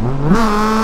Mm-hmm.